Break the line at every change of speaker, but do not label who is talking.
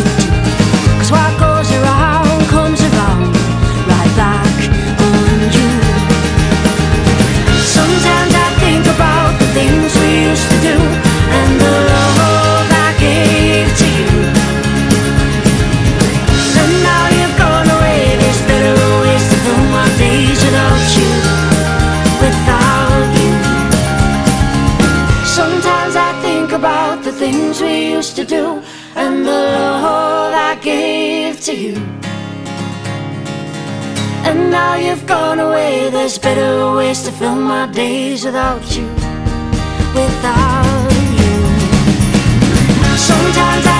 Cause what goes around comes around, right back on you. Sometimes I think about the things we used to do and the love I gave to you. And now you've gone away, better ways to fill my days without you. Without you. Sometimes I think about the things we used to do and the love gave to you. And now you've gone away, there's better ways to fill my days without you. Without you. Sometimes I